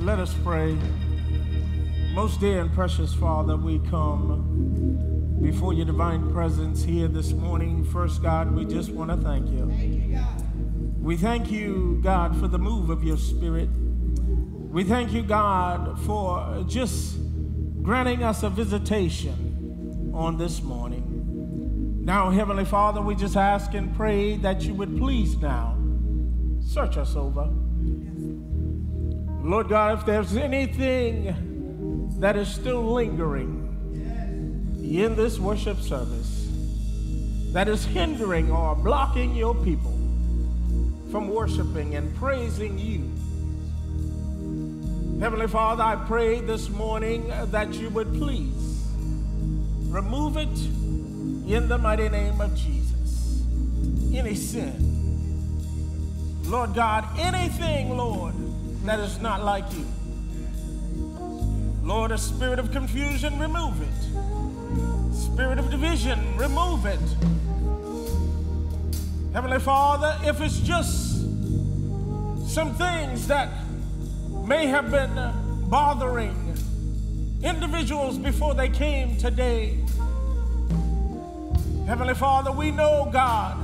Let us pray. Most dear and precious Father, we come before your divine presence here this morning. First, God, we just want to thank you. We thank you, God, for the move of your spirit. We thank you, God, for just granting us a visitation on this morning. Now, Heavenly Father, we just ask and pray that you would please now search us over. Lord God, if there's anything that is still lingering in this worship service that is hindering or blocking your people from worshiping and praising you, Heavenly Father, I pray this morning that you would please remove it in the mighty name of Jesus. Any sin, Lord God, anything, Lord, that is not like you. Lord, a spirit of confusion, remove it. Spirit of division, remove it. Heavenly Father, if it's just some things that may have been bothering individuals before they came today, Heavenly Father, we know, God,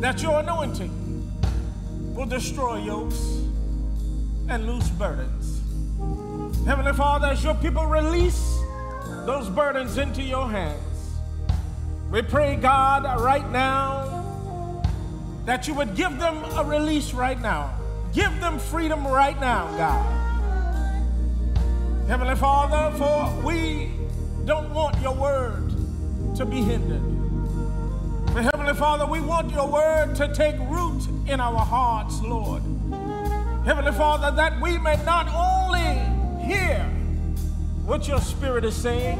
that your anointing will destroy yokes and loose burdens. Heavenly Father, as your people release those burdens into your hands, we pray, God, right now that you would give them a release right now. Give them freedom right now, God. Heavenly Father, for we don't want your word to be hindered. But Heavenly Father, we want your word to take root in our hearts, Lord. Heavenly Father, that we may not only hear what your spirit is saying,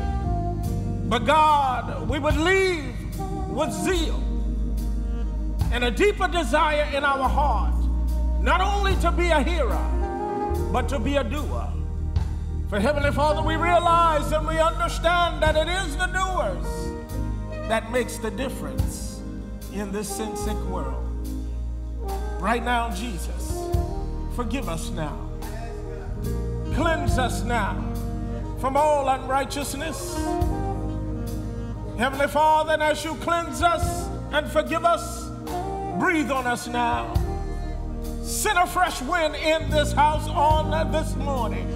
but God, we would leave with zeal and a deeper desire in our heart, not only to be a hearer, but to be a doer. For Heavenly Father, we realize and we understand that it is the doers that makes the difference in this sin sick world. Right now, Jesus, forgive us now. Cleanse us now from all unrighteousness. Heavenly Father, and as you cleanse us and forgive us, breathe on us now. Send a fresh wind in this house on this morning.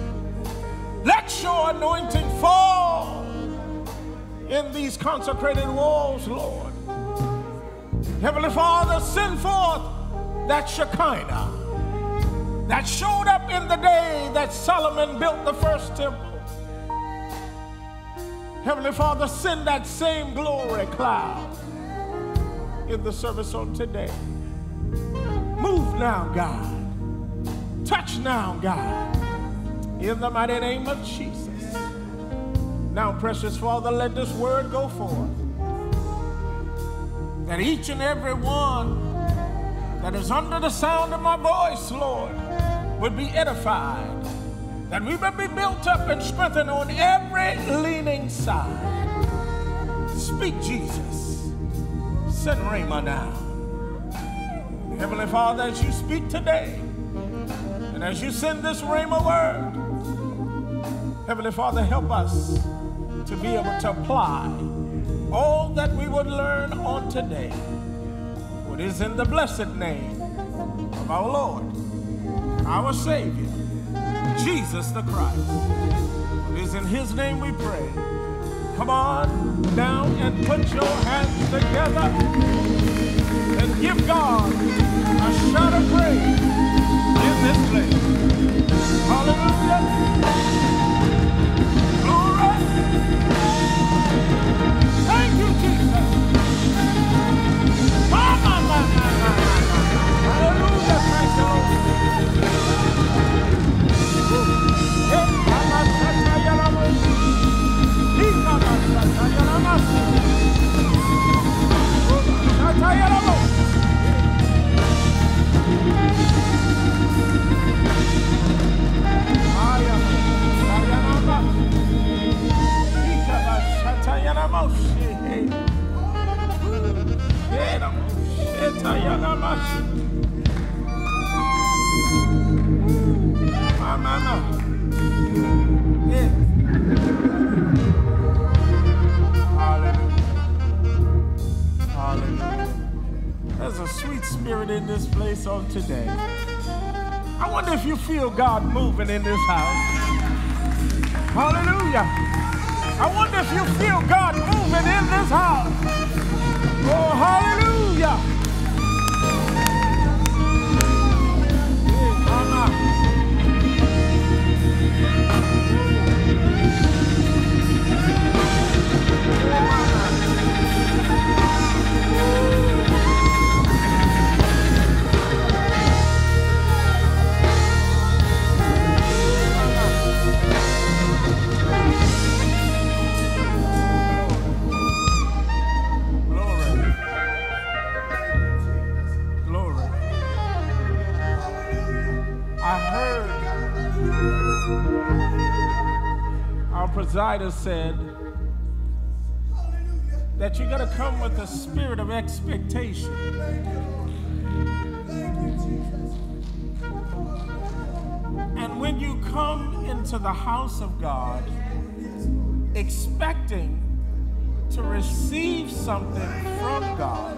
Let your anointing fall in these consecrated walls, Lord. Heavenly Father, send forth that Shekinah that showed up in the day that Solomon built the first temple. Heavenly Father, send that same glory cloud in the service on today. Move now, God. Touch now, God. In the mighty name of Jesus. Now, precious Father, let this word go forth. That each and every one that is under the sound of my voice, Lord, would be edified that we may be built up and strengthened on every leaning side. Speak, Jesus. Send Rhema now. Heavenly Father, as you speak today, and as you send this Rhema word, Heavenly Father, help us to be able to apply all that we would learn on today. It is in the blessed name of our Lord, our Savior, Jesus the Christ. It is in his name we pray. Come on down and put your hands together and give God a shout of praise in this place. Hallelujah. Glory. There's a sweet spirit in this place of today. I wonder if you feel God moving in this house. Hallelujah. I wonder if you feel God moving in this house. Oh, hallelujah. Presider said that you got to come with a spirit of expectation. And when you come into the house of God expecting to receive something from God,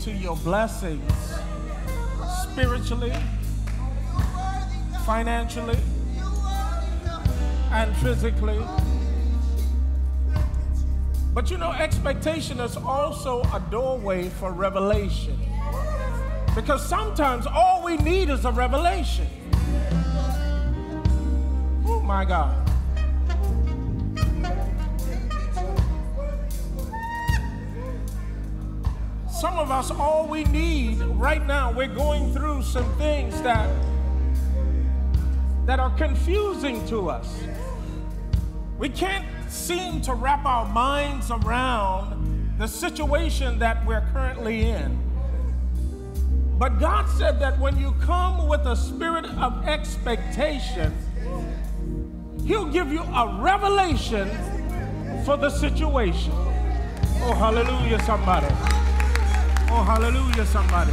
to your blessings spiritually, financially, and physically. But you know, expectation is also a doorway for revelation. Because sometimes all we need is a revelation. Oh my God. Of us, all we need right now, we're going through some things that, that are confusing to us. We can't seem to wrap our minds around the situation that we're currently in. But God said that when you come with a spirit of expectation, He'll give you a revelation for the situation. Oh, hallelujah, somebody. Oh, hallelujah, somebody.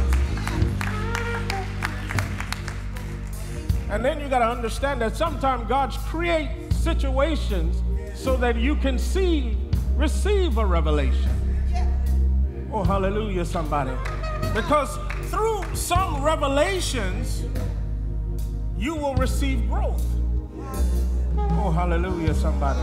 And then you got to understand that sometimes God creates situations so that you can see, receive a revelation. Oh, hallelujah, somebody. Because through some revelations, you will receive growth. Oh, hallelujah, somebody.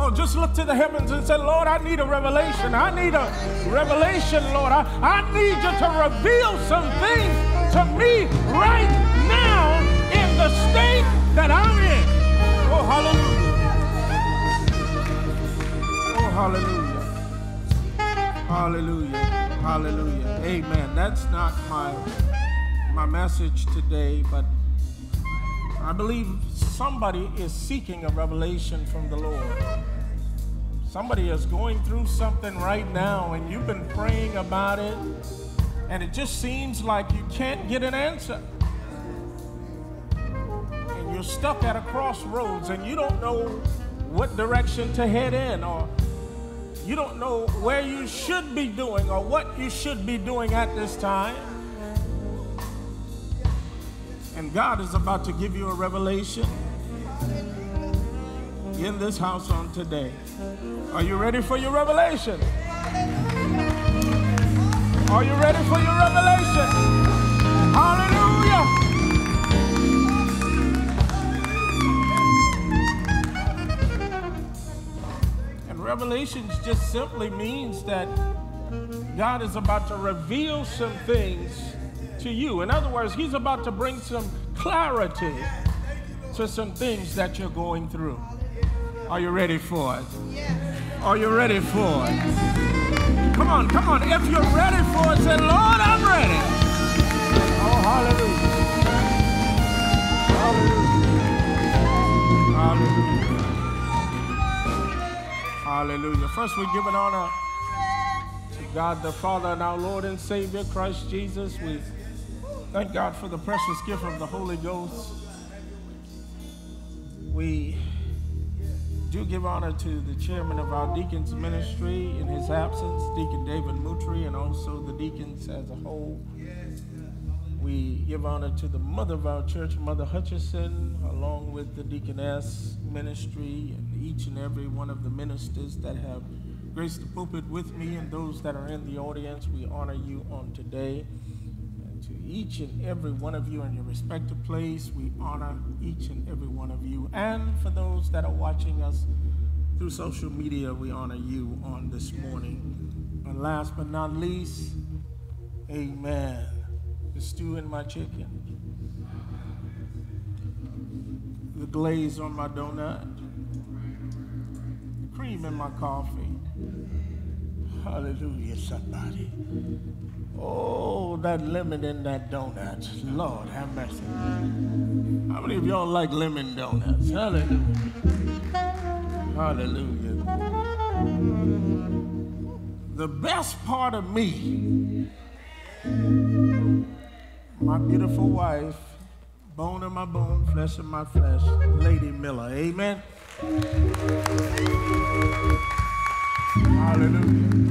Oh, just look to the heavens and say, Lord, I need a revelation. I need a revelation, Lord. I, I need you to reveal some things to me right now in the state that I'm in. Oh, hallelujah. Oh, hallelujah. Hallelujah. Hallelujah. Amen. That's not my my message today, but I believe somebody is seeking a revelation from the Lord. Somebody is going through something right now and you've been praying about it and it just seems like you can't get an answer. And you're stuck at a crossroads and you don't know what direction to head in or you don't know where you should be doing or what you should be doing at this time. And God is about to give you a revelation in this house on today. Are you ready for your revelation? Are you ready for your revelation? Hallelujah. And revelations just simply means that God is about to reveal some things to you. In other words, He's about to bring some clarity to some things that you're going through. Are you ready for it? Are you ready for it? Come on, come on. If you're ready for it, say, Lord, I'm ready. Oh, hallelujah. Hallelujah. Hallelujah. Hallelujah. First, we give an honor to God the Father and our Lord and Savior, Christ Jesus. We thank God for the precious gift of the Holy Ghost. We do give honor to the chairman of our deacons ministry in his absence, Deacon David Mutri, and also the deacons as a whole. We give honor to the mother of our church, Mother Hutchison, along with the deaconess ministry and each and every one of the ministers that have graced the pulpit with me and those that are in the audience. We honor you on today. Each and every one of you in your respective place, we honor each and every one of you. And for those that are watching us through social media, we honor you on this morning. And last but not least, amen. The stew in my chicken, the glaze on my donut, the cream in my coffee. Hallelujah, somebody. Oh, that lemon in that donut. Lord, have mercy. Many of y'all like lemon donuts? Hallelujah. Hallelujah. The best part of me, my beautiful wife, bone of my bone, flesh of my flesh, Lady Miller. Amen. Hallelujah.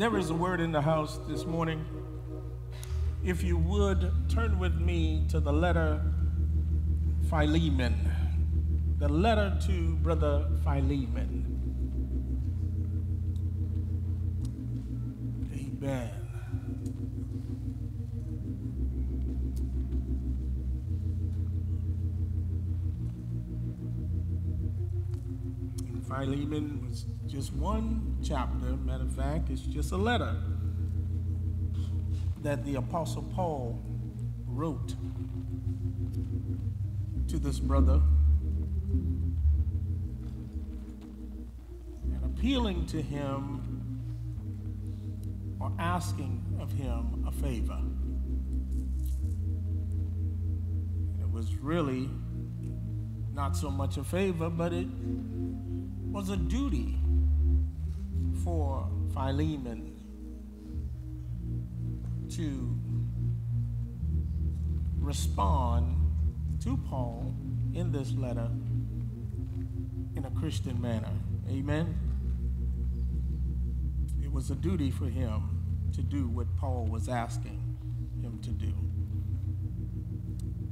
There is a word in the house this morning. If you would turn with me to the letter Philemon, the letter to Brother Philemon. Amen. Philemon was just one chapter. Matter of fact, it's just a letter that the Apostle Paul wrote to this brother and appealing to him or asking of him a favor. It was really not so much a favor, but it was a duty for Philemon to respond to Paul in this letter in a Christian manner. Amen. It was a duty for him to do what Paul was asking him to do.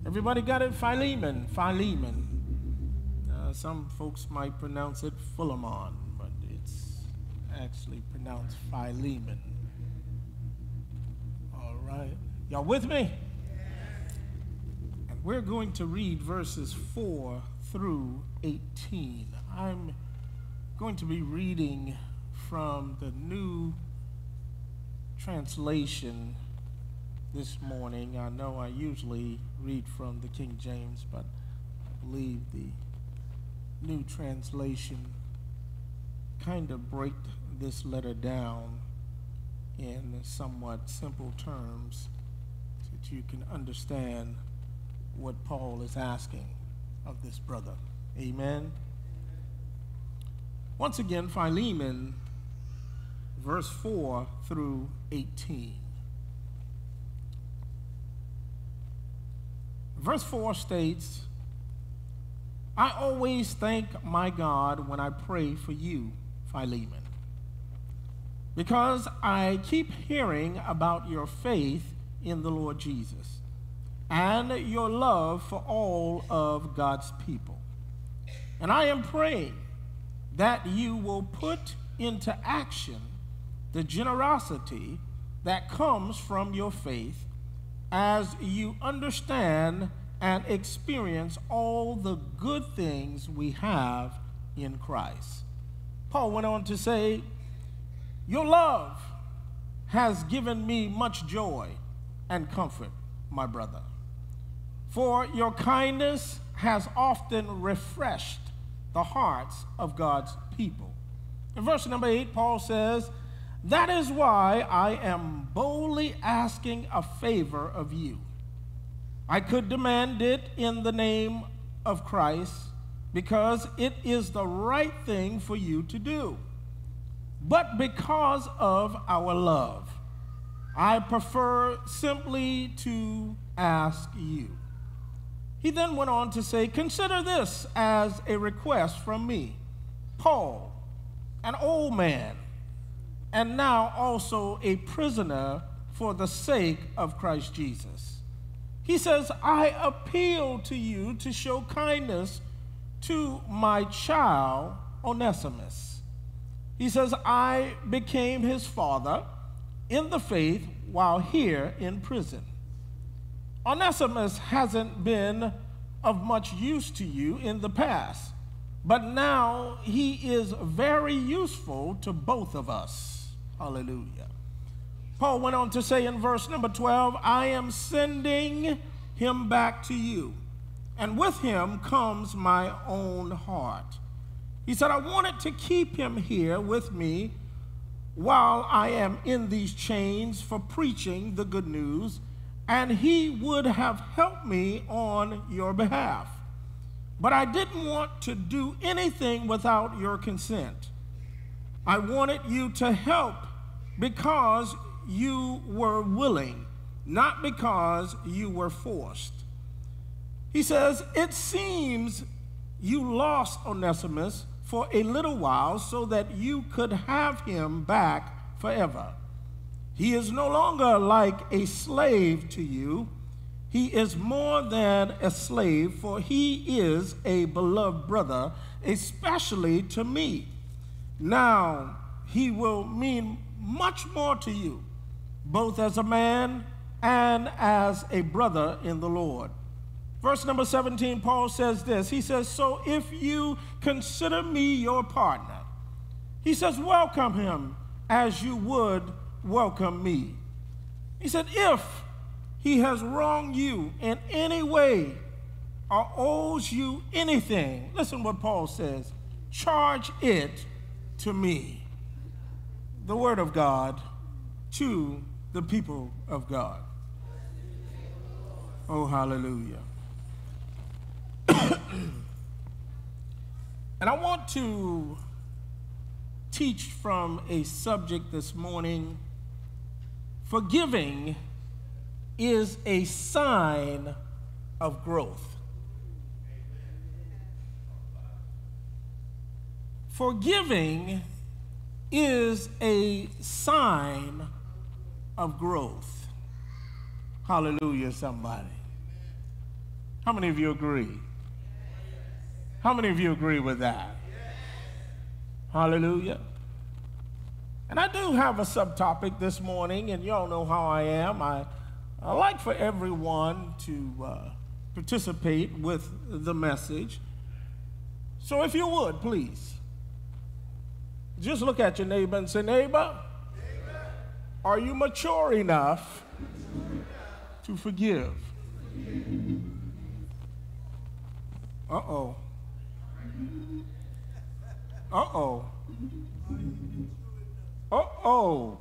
Everybody got it? Philemon, Philemon. Uh, some folks might pronounce it Philemon, but it's actually pronounced Philemon. All right. Y'all with me? And we're going to read verses 4 through 18. I'm going to be reading from the New Translation this morning. I know I usually read from the King James, but I believe the New Translation kind of break this letter down in somewhat simple terms so that you can understand what Paul is asking of this brother. Amen. Once again, Philemon, verse 4 through 18. Verse 4 states, I always thank my God when I pray for you, Philemon, because I keep hearing about your faith in the Lord Jesus and your love for all of God's people. And I am praying that you will put into action the generosity that comes from your faith as you understand and experience all the good things we have in Christ. Paul went on to say, Your love has given me much joy and comfort, my brother. for your kindness has often refreshed the hearts of God's people. In verse number 8, Paul says, That is why I am boldly asking a favor of you. I could demand it in the name of Christ because it is the right thing for you to do. But because of our love, I prefer simply to ask you. He then went on to say, Consider this as a request from me, Paul, an old man, and now also a prisoner for the sake of Christ Jesus. He says, I appeal to you to show kindness to my child, Onesimus. He says, I became his father in the faith while here in prison. Onesimus hasn't been of much use to you in the past, but now he is very useful to both of us. Hallelujah. Paul went on to say in verse number 12, I am sending him back to you, and with him comes my own heart. He said, I wanted to keep him here with me while I am in these chains for preaching the good news and he would have helped me on your behalf. But I didn't want to do anything without your consent. I wanted you to help because you were willing, not because you were forced. He says, It seems you lost Onesimus for a little while so that you could have him back forever. He is no longer like a slave to you. He is more than a slave, for he is a beloved brother, especially to me. Now, he will mean much more to you, both as a man and as a brother in the Lord. Verse number 17, Paul says this. He says, So if you consider me your partner, he says, welcome him as you would welcome me. He said, If he has wronged you in any way or owes you anything, listen what Paul says charge it to me. The word of God to the people of God. Oh, hallelujah. and I want to teach from a subject this morning Forgiving is a sign of growth. Forgiving is a sign of growth. Hallelujah, somebody. How many of you agree? How many of you agree with that? Hallelujah. And I do have a subtopic this morning, and y'all know how I am. I, I like for everyone to uh, participate with the message. So if you would, please, just look at your neighbor and say, Neighbor, neighbor. Are you mature enough to forgive? Uh oh. Uh oh. Uh oh.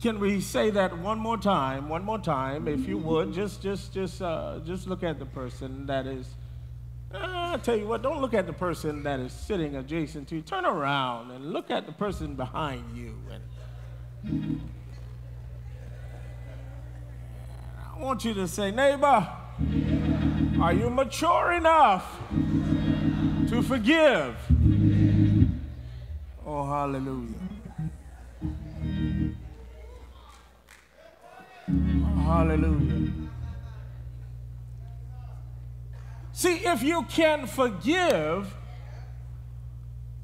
Can we say that one more time? One more time, if you would. Just, just, just, uh, just look at the person that is. Uh, I tell you what. Don't look at the person that is sitting adjacent to you. Turn around and look at the person behind you. And I want you to say, neighbor, are you mature enough? to forgive. Oh, hallelujah. Hallelujah. See, if you can forgive,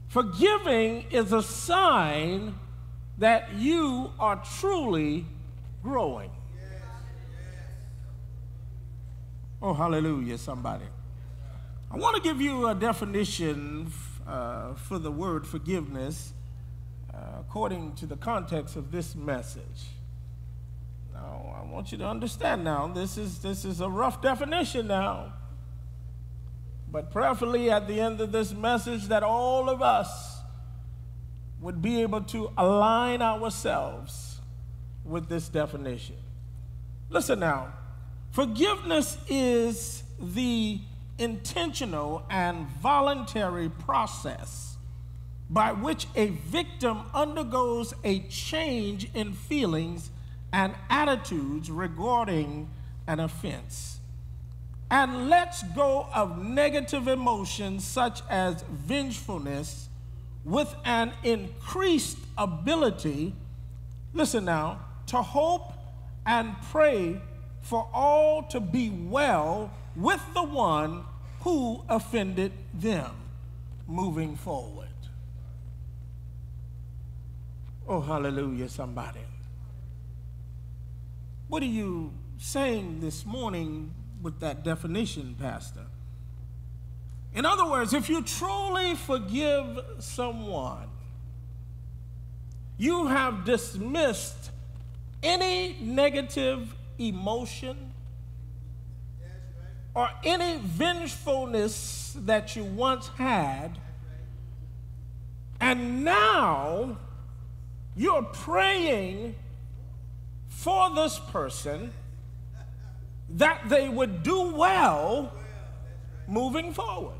forgiving is a sign that you are truly growing. Oh, hallelujah, somebody. I want to give you a definition uh, for the word forgiveness uh, according to the context of this message. Now, I want you to understand now, this is, this is a rough definition now. But prayerfully, at the end of this message, that all of us would be able to align ourselves with this definition. Listen now, forgiveness is the intentional and voluntary process by which a victim undergoes a change in feelings and attitudes regarding an offense and lets go of negative emotions such as vengefulness with an increased ability, listen now, to hope and pray for all to be well with the one who offended them moving forward. Oh, hallelujah, somebody. What are you saying this morning with that definition, Pastor? In other words, if you truly forgive someone, you have dismissed any negative emotion or any vengefulness that you once had, and now you're praying for this person that they would do well moving forward.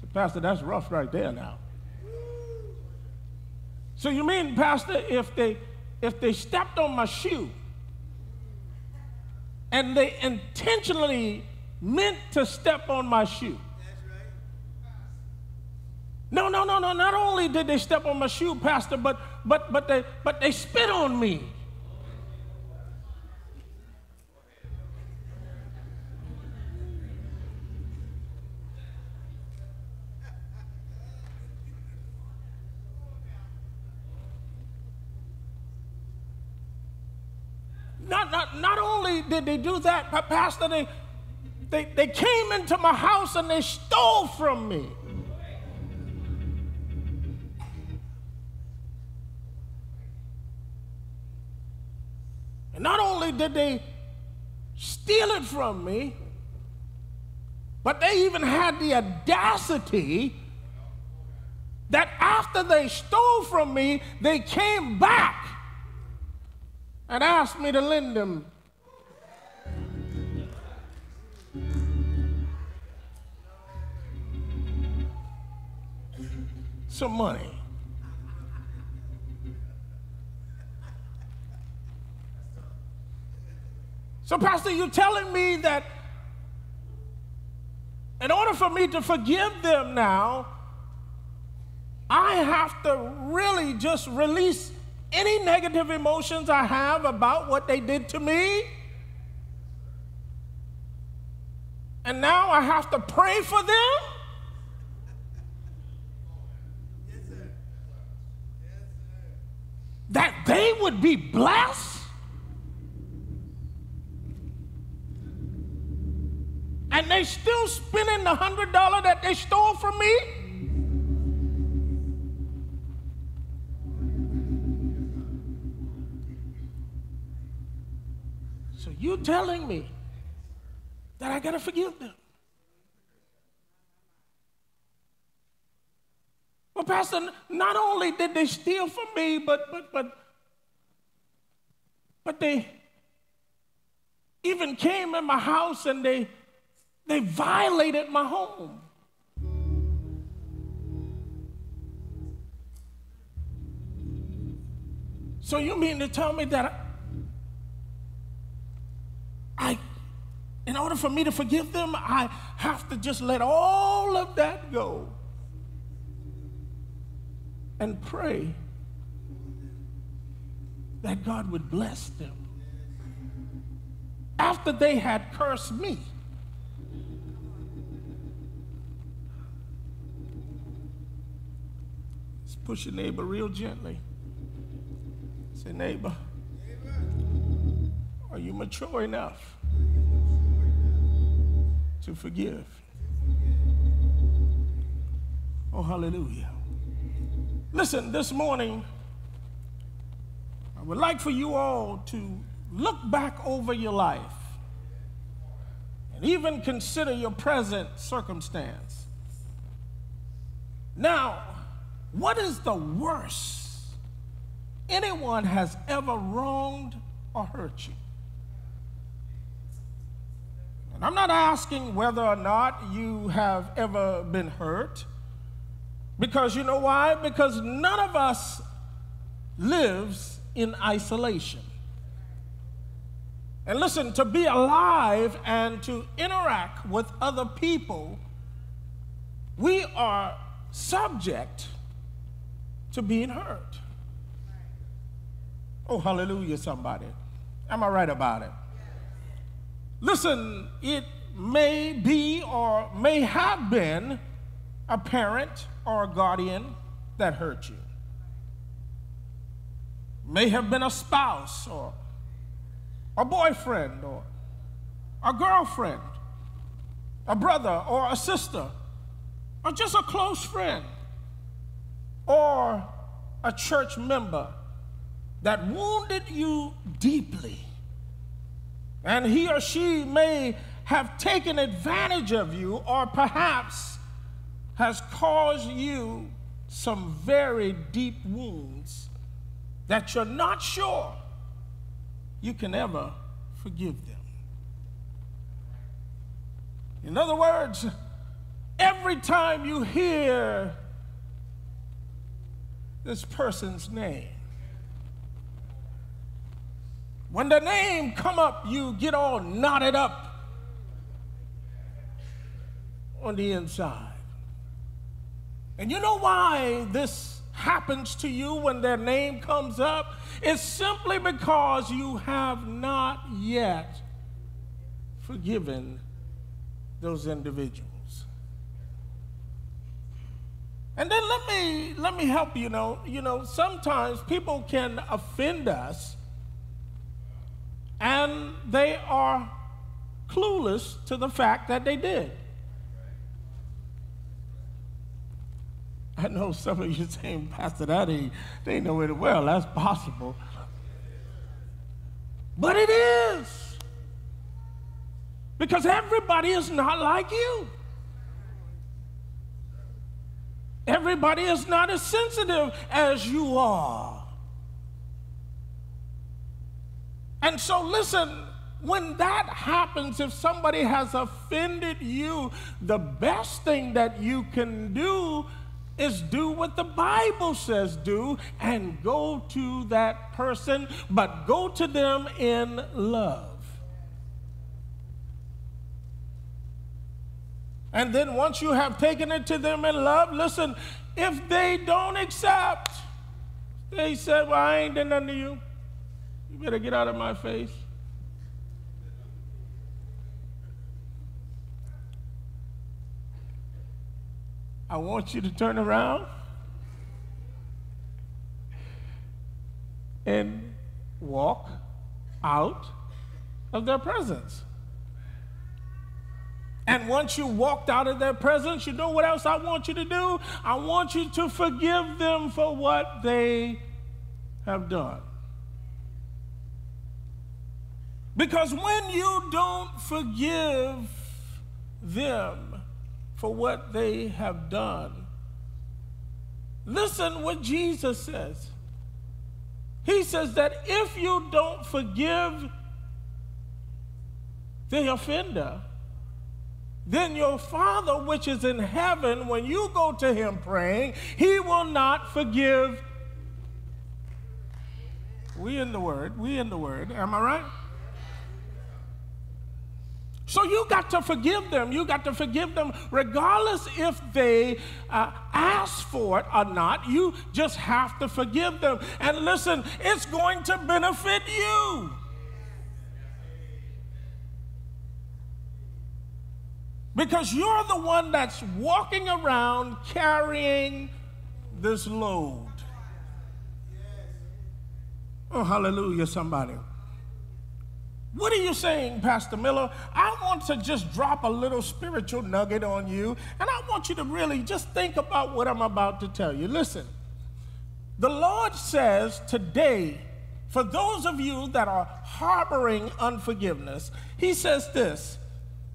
So, Pastor, that's rough right there now. So you mean, Pastor, if they if they stepped on my shoe and they intentionally meant to step on my shoe. No, no, no, no. Not only did they step on my shoe, Pastor, but but but they but they spit on me. Not, not, not only did they do that, but Pastor, they, they, they came into my house and they stole from me. Did they steal it from me, but they even had the audacity that after they stole from me, they came back and asked me to lend them some money. So, Pastor, you're telling me that in order for me to forgive them now, I have to really just release any negative emotions I have about what they did to me. And now I have to pray for them. That they would be blessed. And they still spending the hundred dollar that they stole from me. So you telling me that I got to forgive them? Well, Pastor, not only did they steal from me, but but but but they even came in my house and they they violated my home. So you mean to tell me that I, in order for me to forgive them, I have to just let all of that go and pray that God would bless them. After they had cursed me, Let's push your neighbor real gently. Say, neighbor. Are you mature enough to forgive? Oh, hallelujah. Listen, this morning, I would like for you all to look back over your life and even consider your present circumstance. Now, what is the worst anyone has ever wronged or hurt you? And I'm not asking whether or not you have ever been hurt. Because you know why? Because none of us lives in isolation. And listen, to be alive and to interact with other people, we are subject to being hurt. Oh, hallelujah, somebody. Am I right about it? Listen, it may be or may have been a parent or a guardian that hurt you. May have been a spouse or a boyfriend or a girlfriend, a brother or a sister, or just a close friend, or a church member that wounded you deeply. And he or she may have taken advantage of you, or perhaps has caused you some very deep wounds that you're not sure you can ever forgive them. In other words, every time you hear this person's name, when the name come up, you get all knotted up on the inside. And you know why this happens to you when their name comes up? It's simply because you have not yet forgiven those individuals. And then let me let me help you know, you know, sometimes people can offend us and they are clueless to the fact that they did. I know some of you saying, Pastor, that ain't, they know it well. That's possible. But it is. Because everybody is not like you. Everybody is not as sensitive as you are. And so, listen, when that happens, if somebody has offended you, the best thing that you can do is do what the Bible says do and go to that person, but go to them in love. And then once you have taken it to them in love, listen, if they don't accept, they said, Well, I ain't done nothing to you. You better get out of my face. I want you to turn around and walk out of their presence. And once you walked out of their presence, you know what else I want you to do? I want you to forgive them for what they have done. Because when you don't forgive them, for what they have done. Listen what Jesus says. He says that if you don't forgive the offender, then your Father, which is in heaven, when you go to him praying, he will not forgive. We in the Word, we in the Word, am I right? So you got to forgive them. You got to forgive them regardless if they uh, ask for it or not. You just have to forgive them. And listen, it's going to benefit you. Because you're the one that's walking around carrying this load. Oh, hallelujah, somebody. What are you saying, Pastor Miller? I want to just drop a little spiritual nugget on you, and I want you to really just think about what I'm about to tell you. Listen, the Lord says today, for those of you that are harboring unforgiveness, He says this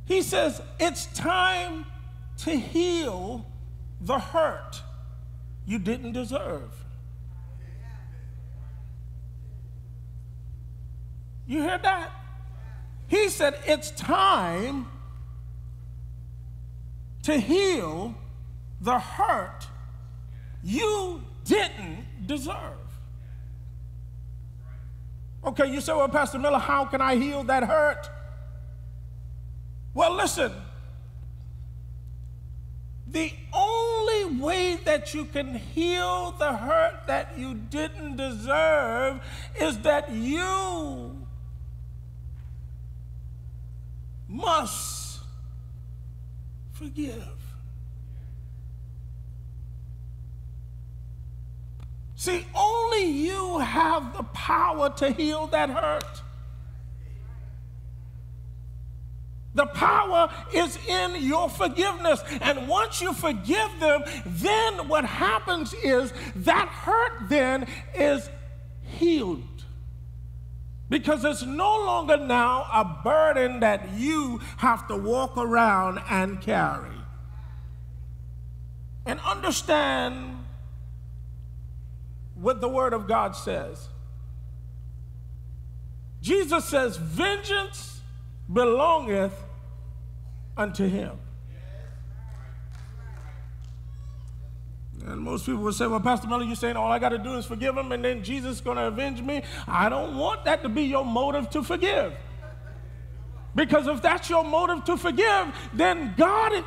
He says, it's time to heal the hurt you didn't deserve. You hear that? He said, It's time to heal the hurt you didn't deserve. Okay, you say, Well, Pastor Miller, how can I heal that hurt? Well, listen, the only way that you can heal the hurt that you didn't deserve is that you must forgive. See, only you have the power to heal that hurt. The power is in your forgiveness. And once you forgive them, then what happens is that hurt then is healed. Because it's no longer now a burden that you have to walk around and carry. And understand what the Word of God says. Jesus says, Vengeance belongeth unto him. And most people will say, Well, Pastor Miller, you're saying all I got to do is forgive him and then Jesus is going to avenge me. I don't want that to be your motive to forgive. Because if that's your motive to forgive, then God,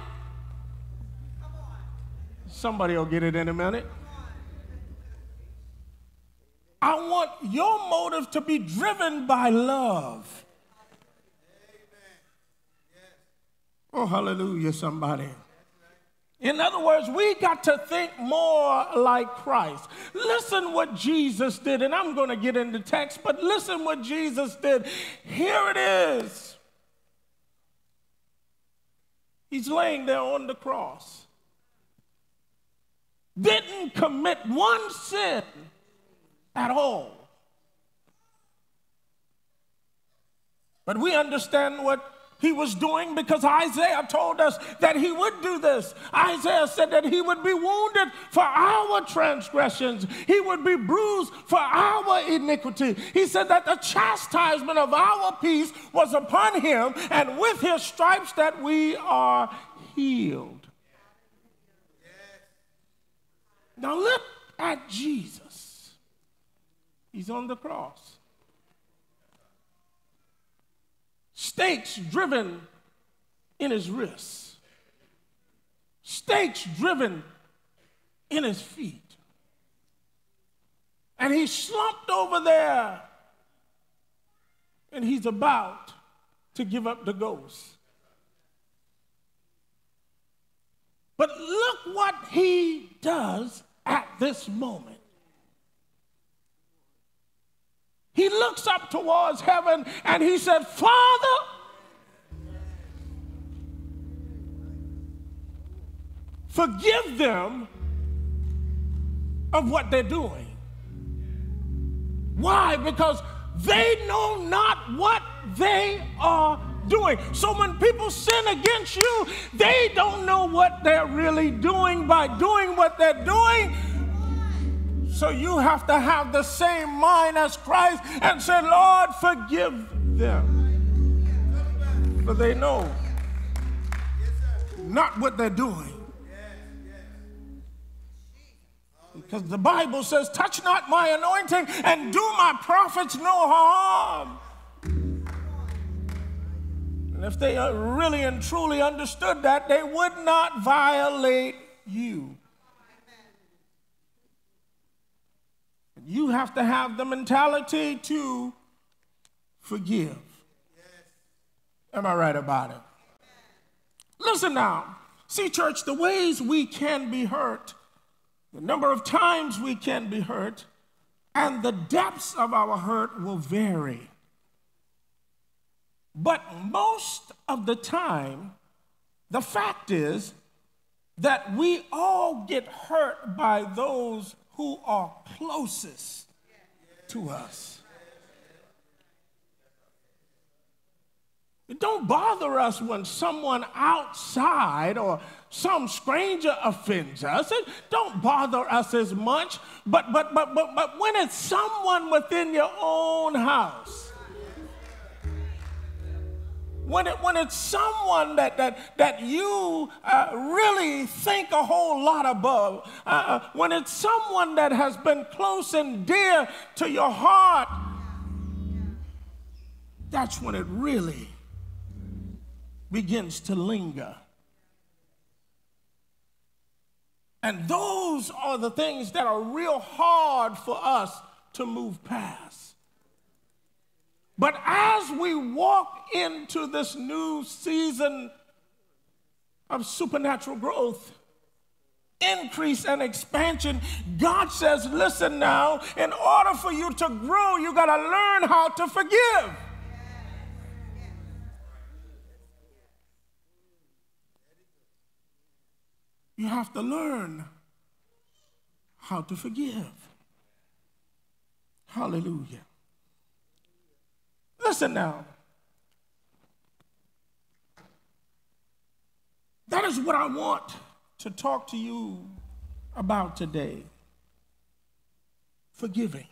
somebody will get it in a minute. I want your motive to be driven by love. Oh, hallelujah, somebody. In other words, we got to think more like Christ. Listen what Jesus did, and I'm going to get into text, but listen what Jesus did. Here it is. He's laying there on the cross. Didn't commit one sin at all. But we understand what he was doing because Isaiah told us that he would do this. Isaiah said that he would be wounded for our transgressions, he would be bruised for our iniquity. He said that the chastisement of our peace was upon him, and with his stripes that we are healed. Now look at Jesus. He's on the cross. Stakes driven in his wrists, stakes driven in his feet. And he slumped over there and he's about to give up the ghost. But look what he does at this moment. He looks up towards heaven and he said, Father, forgive them of what they're doing. Why? Because they know not what they are doing. So when people sin against you, they don't know what they're really doing by doing what they're doing so you have to have the same mind as Christ and say, Lord, forgive them. For they know not what they're doing. Because the Bible says, touch not my anointing and do my prophets no harm. And if they really and truly understood that, they would not violate you. You have to have the mentality to forgive. Am I right about it? Listen now. See, church, the ways we can be hurt, the number of times we can be hurt, and the depths of our hurt will vary. But most of the time, the fact is that we all get hurt by those who are closest to us. It don't bother us when someone outside or some stranger offends us. It don't bother us as much. But but but but but when it's someone within your own house, when, it, when it's someone that, that, that you uh, really think a whole lot above, uh, uh, when it's someone that has been close and dear to your heart, that's when it really begins to linger. And those are the things that are real hard for us to move past. But as we walk into this new season of supernatural growth, increase and expansion, God says, listen now, in order for you to grow, you got to learn how to forgive. You have to learn how to forgive. Hallelujah. Listen now. That is what I want to talk to you about today forgiving.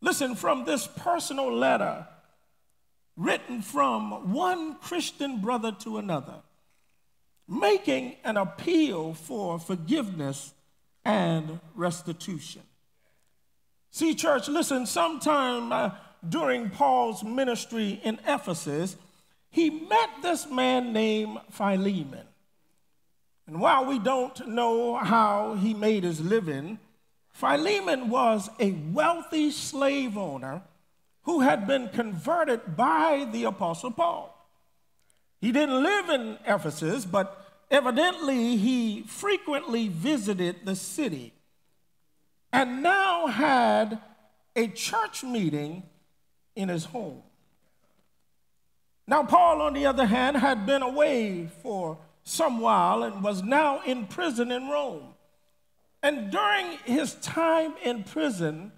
Listen, from this personal letter written from one Christian brother to another making an appeal for forgiveness and restitution. See, church, listen, sometime uh, during Paul's ministry in Ephesus, he met this man named Philemon. And while we don't know how he made his living, Philemon was a wealthy slave owner who had been converted by the Apostle Paul. He didn't live in Ephesus, but evidently he frequently visited the city and now had a church meeting in his home. Now, Paul, on the other hand, had been away for some while and was now in prison in Rome. And during his time in prison,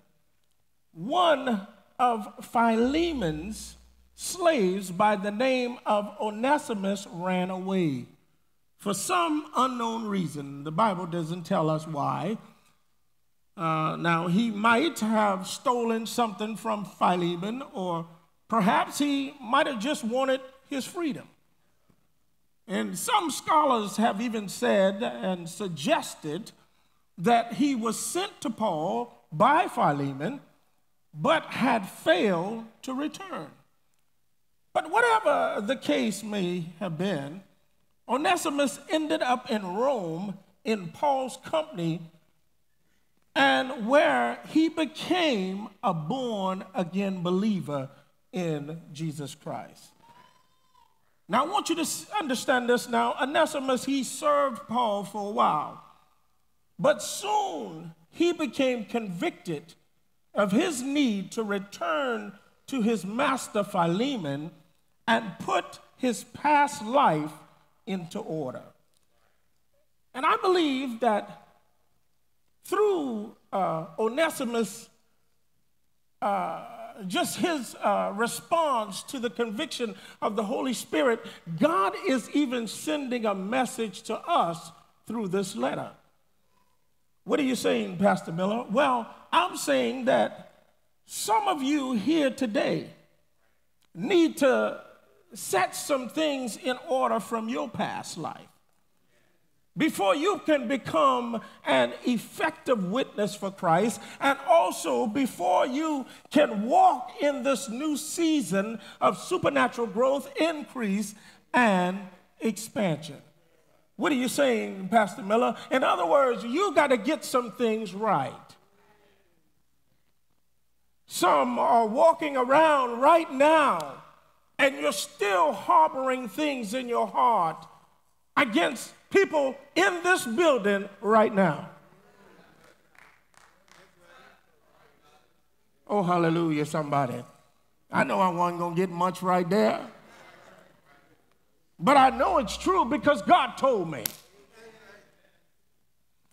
one of Philemon's slaves by the name of Onesimus ran away. For some unknown reason, the Bible doesn't tell us why. Uh, now, he might have stolen something from Philemon, or perhaps he might have just wanted his freedom. And some scholars have even said and suggested that he was sent to Paul by Philemon, but had failed to return. But whatever the case may have been, Onesimus ended up in Rome in Paul's company and where he became a born again believer in Jesus Christ. Now, I want you to understand this now. Onesimus, he served Paul for a while, but soon he became convicted of his need to return to his master Philemon and put his past life into order. And I believe that through uh, Onesimus, uh, just his uh, response to the conviction of the Holy Spirit, God is even sending a message to us through this letter. What are you saying, Pastor Miller? Well, I'm saying that some of you here today need to set some things in order from your past life. Before you can become an effective witness for Christ, and also before you can walk in this new season of supernatural growth, increase, and expansion. What are you saying, Pastor Miller? In other words, you got to get some things right. Some are walking around right now and you're still harboring things in your heart against people in this building right now. Oh, hallelujah, somebody. I know I wasn't going to get much right there. But I know it's true because God told me.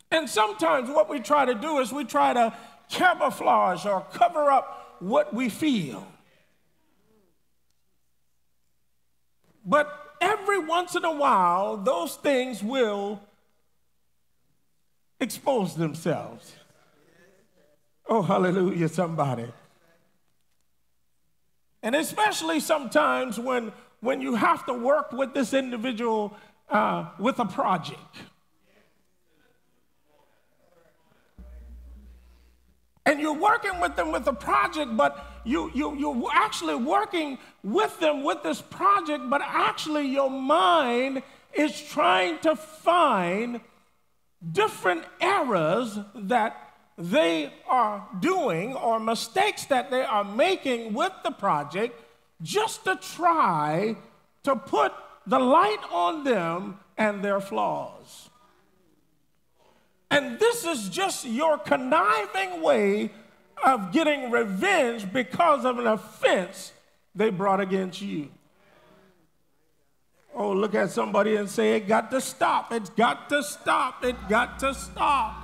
And sometimes what we try to do is we try to camouflage or cover up what we feel. But every once in a while, those things will expose themselves. Oh, hallelujah, somebody. And especially sometimes when, when you have to work with this individual uh, with a project. And you're working with them with a project, but you, you, you're actually working with them with this project, but actually your mind is trying to find different errors that they are doing or mistakes that they are making with the project just to try to put the light on them and their flaws. And this is just your conniving way of getting revenge because of an offense they brought against you. Oh, look at somebody and say, It got to stop. It's got to stop. It got to stop.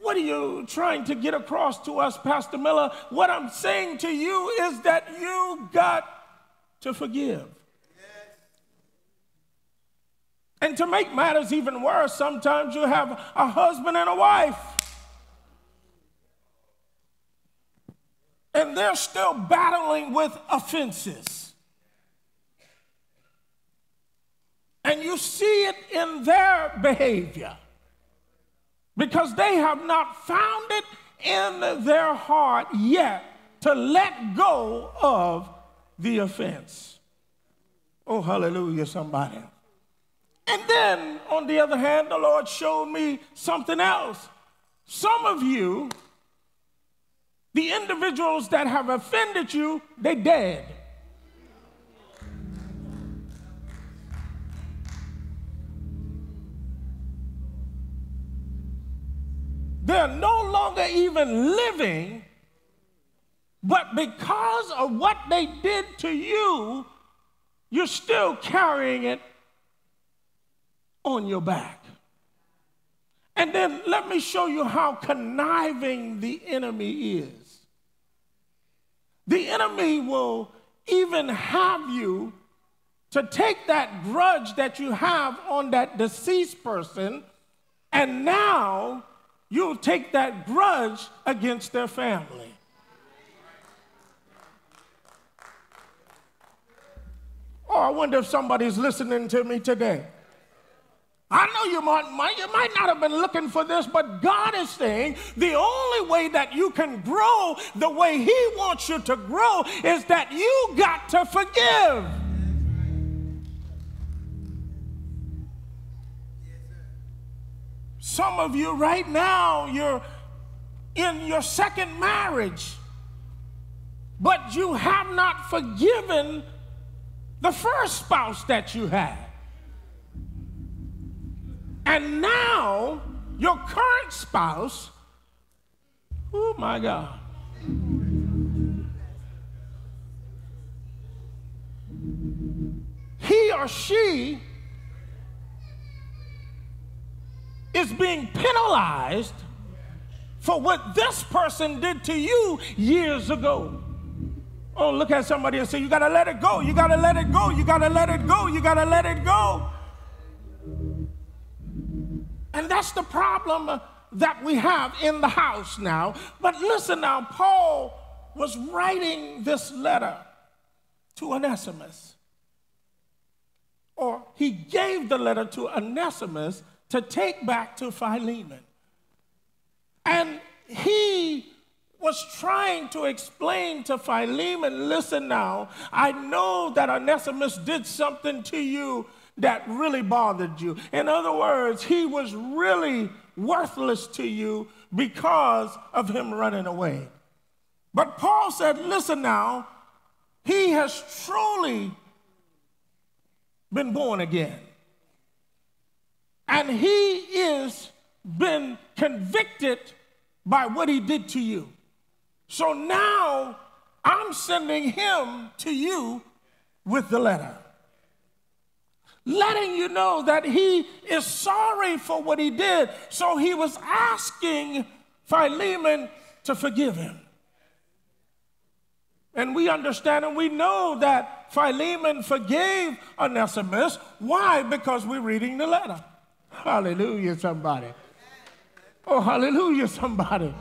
What are you trying to get across to us, Pastor Miller? What I'm saying to you is that you got to forgive. And to make matters even worse, sometimes you have a husband and a wife. And they're still battling with offenses. And you see it in their behavior because they have not found it in their heart yet to let go of the offense. Oh, hallelujah, somebody. And then, on the other hand, the Lord showed me something else. Some of you, the individuals that have offended you, they dead. They're no longer even living, but because of what they did to you, you're still carrying it on your back. And then let me show you how conniving the enemy is. The enemy will even have you to take that grudge that you have on that deceased person, and now you'll take that grudge against their family. Oh, I wonder if somebody's listening to me today. I know you might, you might not have been looking for this, but God is saying the only way that you can grow the way He wants you to grow is that you got to forgive. Some of you right now, you're in your second marriage, but you have not forgiven the first spouse that you had. And now, your current spouse, oh my God. He or she is being penalized for what this person did to you years ago. Oh, look at somebody and say, You gotta let it go, you gotta let it go, you gotta let it go, you gotta let it go. And that's the problem that we have in the house now. But listen now, Paul was writing this letter to Onesimus. Or he gave the letter to Onesimus to take back to Philemon. And he was trying to explain to Philemon listen now, I know that Onesimus did something to you that really bothered you. In other words, he was really worthless to you because of him running away. But Paul said, listen now, he has truly been born again. And he is been convicted by what he did to you. So now I'm sending him to you with the letter. Letting you know that he is sorry for what he did. So he was asking Philemon to forgive him. And we understand and we know that Philemon forgave Onesimus. Why? Because we're reading the letter. Hallelujah, somebody. Oh, hallelujah, somebody.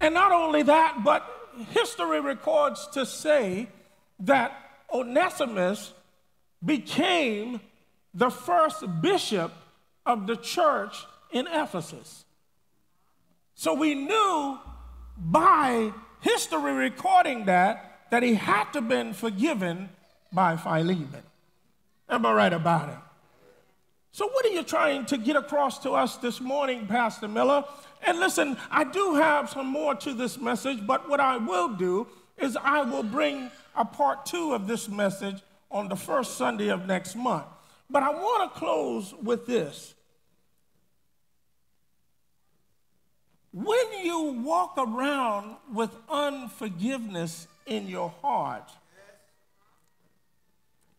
And not only that, but history records to say that Onesimus became the first bishop of the church in Ephesus. So we knew by history recording that that he had to been forgiven by Philemon. Am I right about it? So, what are you trying to get across to us this morning, Pastor Miller? And listen, I do have some more to this message, but what I will do is I will bring a part two of this message on the first Sunday of next month. But I want to close with this. When you walk around with unforgiveness in your heart,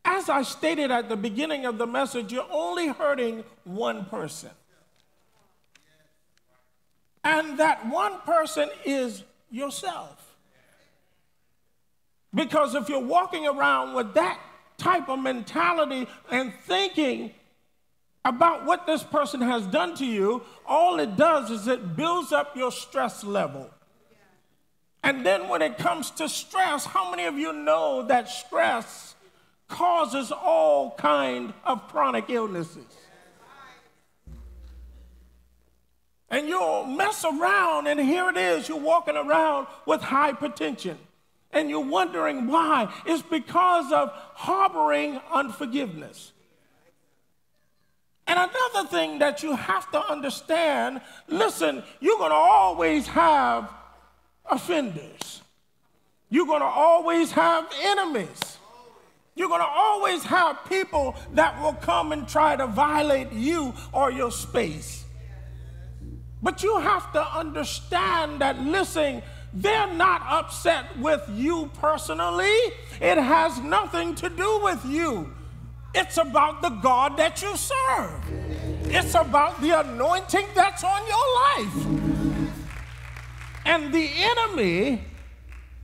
as I stated at the beginning of the message, you're only hurting one person. And that one person is yourself. Because if you're walking around with that type of mentality and thinking about what this person has done to you, all it does is it builds up your stress level. And then when it comes to stress, how many of you know that stress causes all kind of chronic illnesses. And you'll mess around, and here it is, you're walking around with hypertension. And you're wondering why. It's because of harboring unforgiveness. And another thing that you have to understand listen, you're going to always have offenders, you're going to always have enemies. You're going to always have people that will come and try to violate you or your space. But you have to understand that, listen, they're not upset with you personally. It has nothing to do with you. It's about the God that you serve, it's about the anointing that's on your life. And the enemy,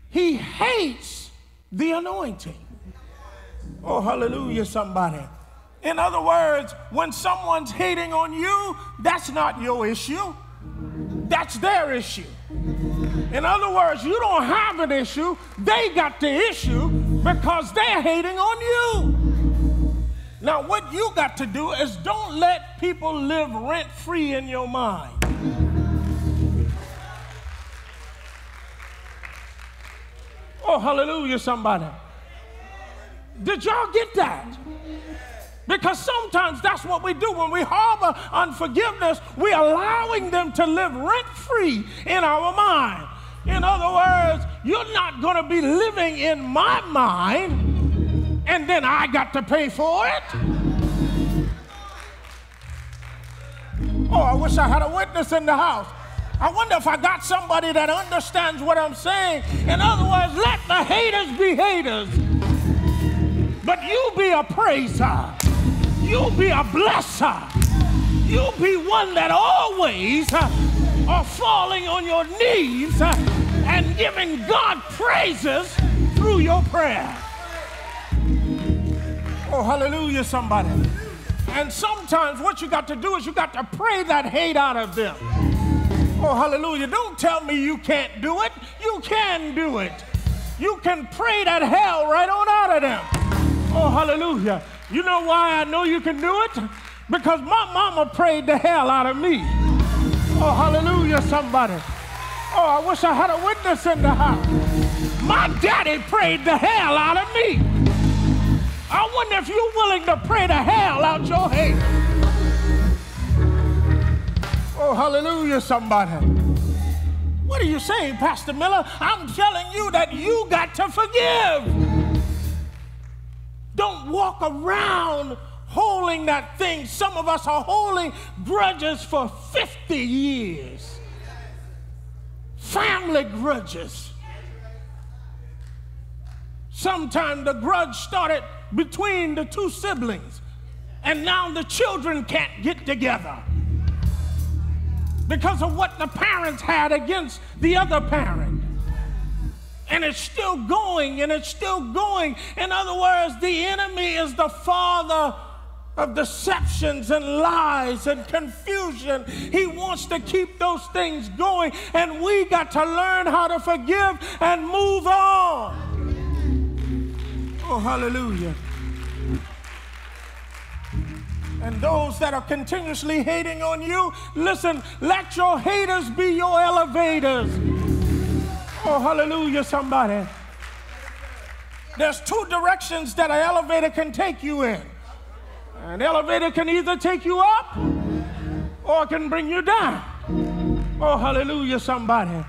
he hates the anointing. Oh, hallelujah, somebody. In other words, when someone's hating on you, that's not your issue, that's their issue. In other words, you don't have an issue, they got the issue because they're hating on you. Now, what you got to do is don't let people live rent free in your mind. Oh, hallelujah, somebody. Did y'all get that? Because sometimes that's what we do. When we harbor unforgiveness, we're allowing them to live rent free in our mind. In other words, you're not going to be living in my mind, and then I got to pay for it. Oh, I wish I had a witness in the house. I wonder if I got somebody that understands what I'm saying. In other words, let the haters be haters but you be a praiser. You be a blesser. You be one that always uh, are falling on your knees uh, and giving God praises through your prayer. Oh, hallelujah, somebody. And sometimes what you got to do is you got to pray that hate out of them. Oh, hallelujah. Don't tell me you can't do it. You can do it. You can pray that hell right on out of them. Oh, hallelujah. You know why I know you can do it? Because my mama prayed the hell out of me. Oh, hallelujah, somebody. Oh, I wish I had a witness in the house. My daddy prayed the hell out of me. I wonder if you're willing to pray the hell out your head. Oh, hallelujah, somebody. What are you saying, Pastor Miller? I'm telling you that you got to forgive. Don't walk around holding that thing. Some of us are holding grudges for 50 years. Family grudges. Sometime the grudge started between the two siblings, and now the children can't get together because of what the parents had against the other parent. And it's still going, and it's still going. In other words, the enemy is the father of deceptions and lies and confusion. He wants to keep those things going, and we got to learn how to forgive and move on. Oh, hallelujah. And those that are continuously hating on you, listen, let your haters be your elevators. Oh, hallelujah, somebody. There's two directions that an elevator can take you in. An elevator can either take you up or it can bring you down. Oh, hallelujah, somebody.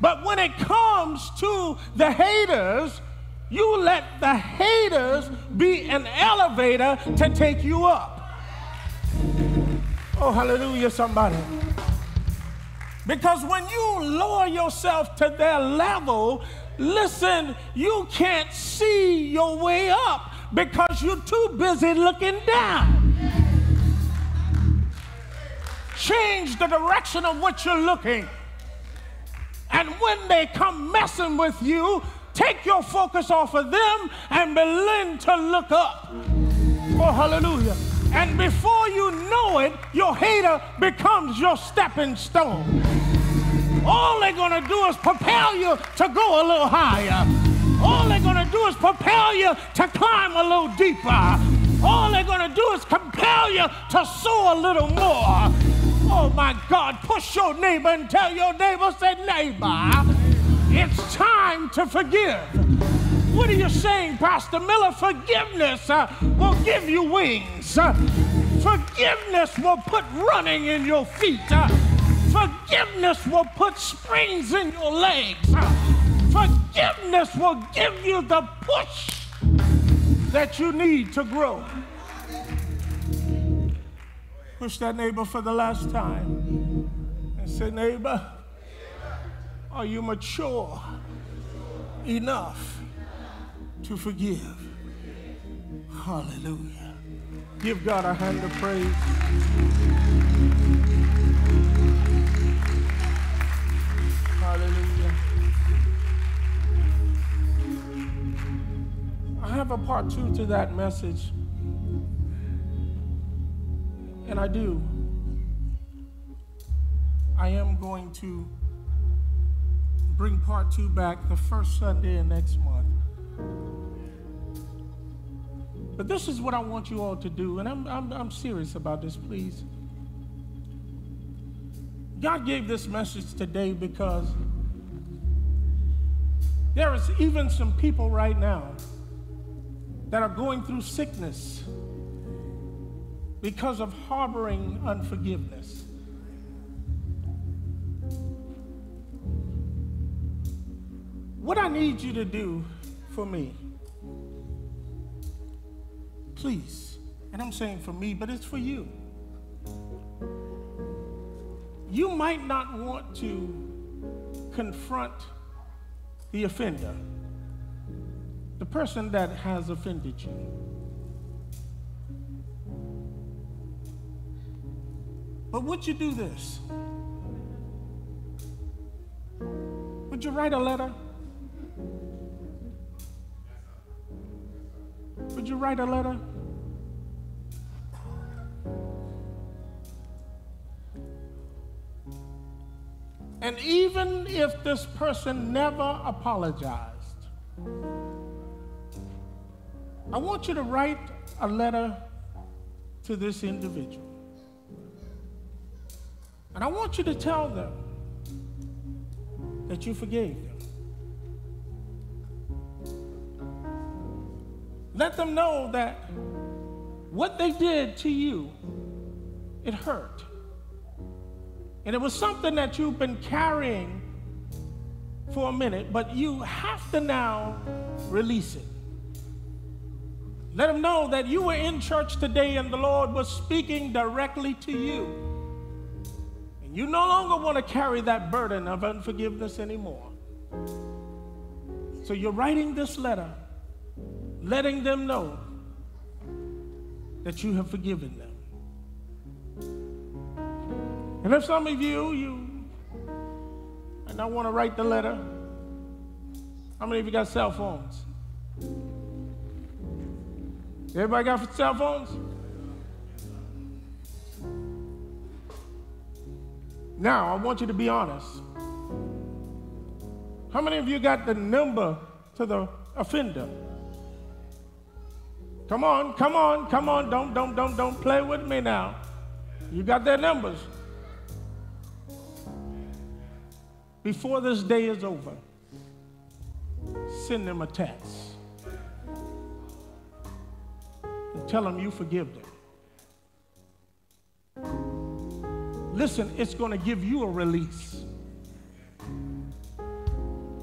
But when it comes to the haters, you let the haters be an elevator to take you up. Oh, hallelujah, somebody. Because when you lower yourself to their level, listen, you can't see your way up because you're too busy looking down. Change the direction of what you're looking. And when they come messing with you, take your focus off of them and begin to look up. Oh, hallelujah. And before you know it, your hater becomes your stepping stone. All they're going to do is propel you to go a little higher. All they're going to do is propel you to climb a little deeper. All they're going to do is compel you to soar a little more. Oh my God, push your neighbor and tell your neighbor, say, neighbor, it's time to forgive. What are you saying, Pastor Miller? Forgiveness uh, will give you wings. Uh, forgiveness will put running in your feet. Uh, forgiveness will put springs in your legs. Forgiveness will give you the push that you need to grow. Push that neighbor for the last time and say, neighbor, are you mature enough to forgive. Hallelujah. Give God a hand of praise. Have a part two to that message. And I do. I am going to bring part two back the first Sunday of next month. But this is what I want you all to do, and I'm, I'm, I'm serious about this, please. God gave this message today because there is even some people right now that are going through sickness because of harboring unforgiveness. What I need you to do for me Please. And I'm saying for me, but it's for you. You might not want to confront the offender, the person that has offended you. But would you do this? Would you write a letter? Would you write a letter? And even if this person never apologized, I want you to write a letter to this individual. And I want you to tell them that you forgave them. Let them know that what they did to you, it hurt. And it was something that you've been carrying for a minute, but you have to now release it. Let them know that you were in church today and the Lord was speaking directly to you. And you no longer want to carry that burden of unforgiveness anymore. So you're writing this letter letting them know that you have forgiven them. And if some of you, you, and I want to write the letter, how many of you got cell phones? Everybody got cell phones? Now, I want you to be honest. How many of you got the number to the offender? Come on, come on, come on. Don't, don't, don't, don't play with me now. You got their numbers. Before this day is over, send them a text and tell them you forgive them. Listen, it's going to give you a release.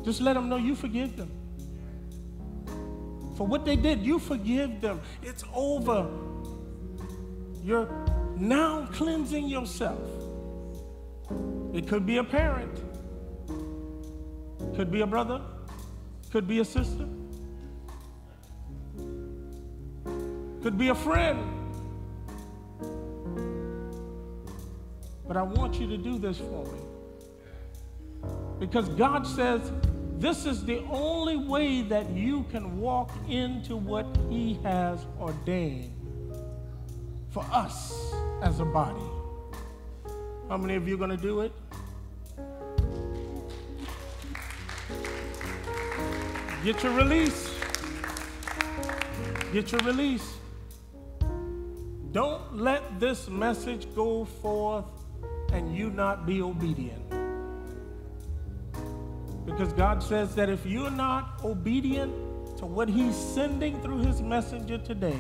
Just let them know you forgive them. For what they did, you forgive them. It's over. You're now cleansing yourself. It could be a parent, could be a brother, could be a sister, could be a friend. But I want you to do this for me. Because God says this is the only way that you can walk into what He has ordained for us as a body. How many of you are going to do it? Get your release. Get your release. Don't let this message go forth and you not be obedient. Because God says that if you're not obedient to what He's sending through His messenger today,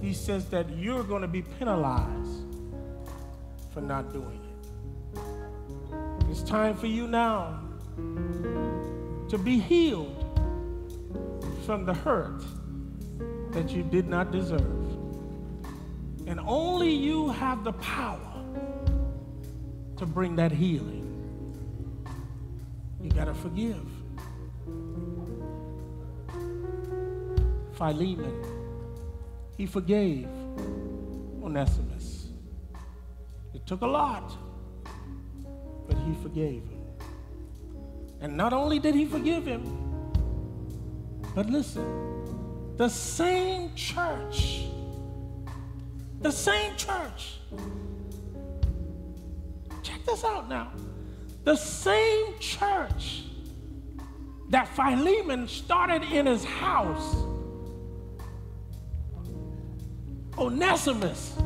He says that you're going to be penalized for not doing it. It's time for you now to be healed from the hurt that you did not deserve. And only you have the power to bring that healing. You got to forgive. Philemon, he forgave Onesimus. It took a lot, but he forgave him. And not only did he forgive him, but listen, the same church, the same church Check this out now. The same church that Philemon started in his house, Onesimus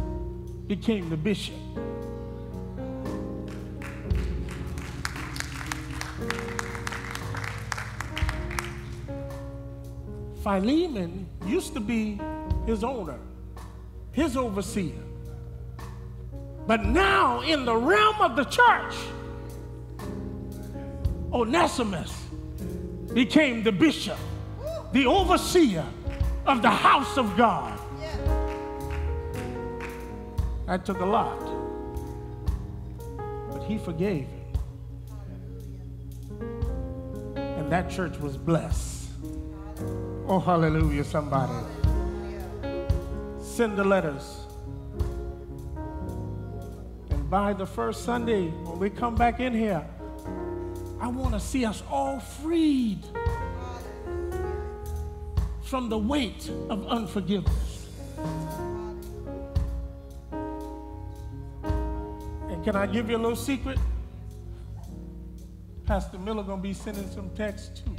became the bishop. Philemon used to be his owner, his overseer. But now, in the realm of the church, Onesimus became the bishop, the overseer of the house of God. That took a lot. But he forgave him. And that church was blessed. Oh, hallelujah, somebody. Send the letters And by the first Sunday, when we come back in here, I want to see us all freed from the weight of unforgiveness. And can I give you a little secret? Pastor Miller gonna be sending some texts too.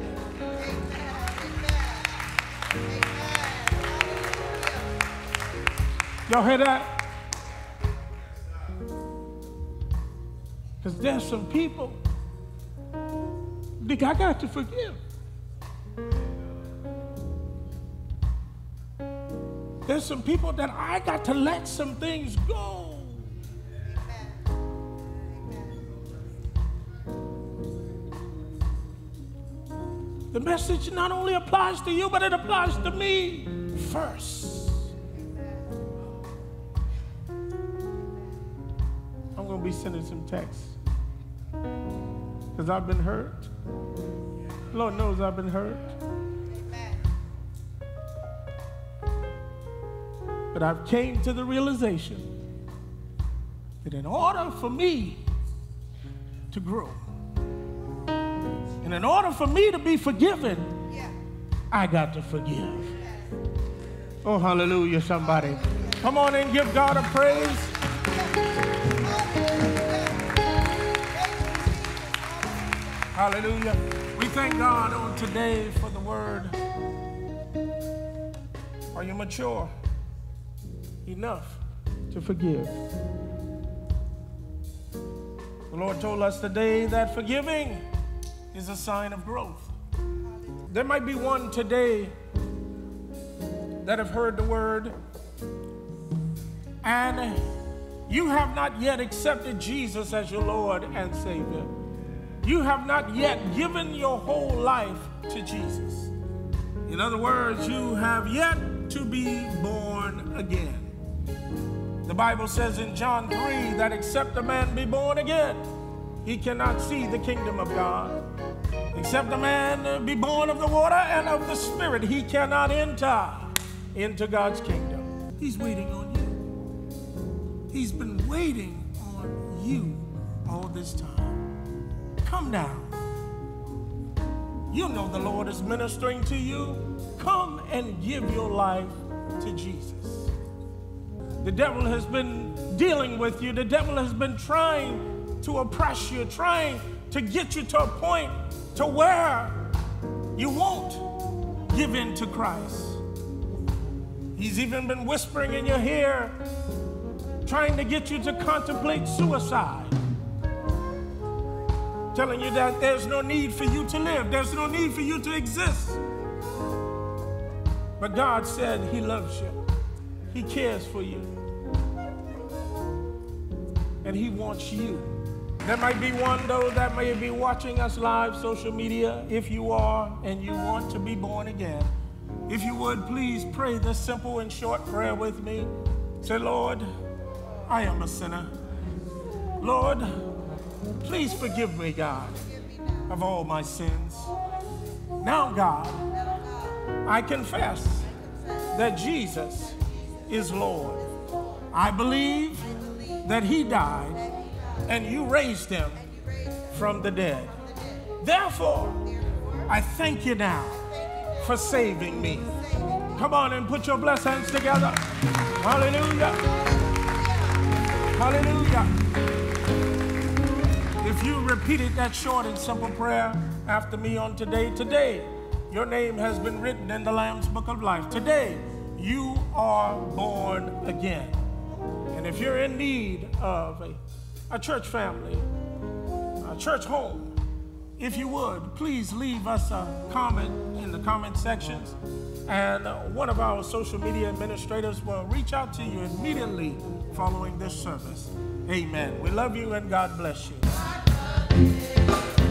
Y'all hear that? Because there's some people that I got to forgive. There's some people that I got to let some things go. The message not only applies to you, but it applies to me first. Sending some texts because I've been hurt. Lord knows I've been hurt. But I've came to the realization that in order for me to grow, and in order for me to be forgiven, I got to forgive. Oh, hallelujah, somebody. Come on and give God a praise. Hallelujah. We thank God on today for the word. Are you mature enough to forgive? The Lord told us today that forgiving is a sign of growth. There might be one today that have heard the word and you have not yet accepted Jesus as your Lord and Savior. You have not yet given your whole life to Jesus. In other words, you have yet to be born again. The Bible says in John 3 that except a man be born again, he cannot see the kingdom of God. Except a man be born of the water and of the Spirit, he cannot enter into God's kingdom. He's waiting on you. He's been waiting on you all this time. Come now. You know the Lord is ministering to you. Come and give your life to Jesus. The devil has been dealing with you. The devil has been trying to oppress you, trying to get you to a point to where you won't give in to Christ. He's even been whispering in your ear, trying to get you to contemplate suicide. Telling you that there's no need for you to live, there's no need for you to exist. But God said He loves you, He cares for you, and He wants you. There might be one, though, that may be watching us live, social media. If you are and you want to be born again, if you would please pray this simple and short prayer with me. Say, Lord, I am a sinner. Lord, please forgive me, God, of all my sins. Now, God, I confess that Jesus is Lord. I believe that He died and you raised Him from the dead. Therefore, I thank you now for saving me. Come on and put your blessed hands together. Hallelujah. Hallelujah. If you repeated that short and simple prayer after me on today, today, your name has been written in the Lamb's Book of Life. Today, you are born again. And if you're in need of a, a church family, a church home, if you would, please leave us a comment in the comment sections. And one of our social media administrators will reach out to you immediately following this service. Amen. We love you and God bless you. Música